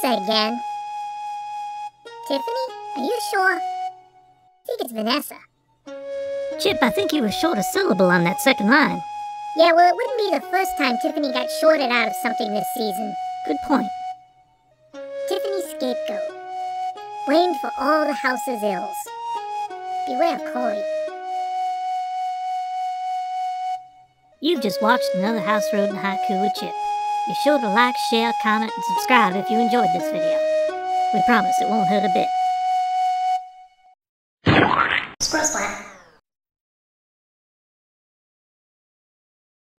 Vanessa again. Tiffany, are you sure? I think it's Vanessa. Chip, I think you were short a syllable on that second line. Yeah, well, it wouldn't be the first time Tiffany got shorted out of something this season. Good point. Tiffany scapegoat. Blamed for all the house's ills. Beware of Corey. You've just watched another House Rodent Haiku with Chip. Be sure to like, share, comment, and subscribe if you enjoyed this video. We promise it won't hurt a bit.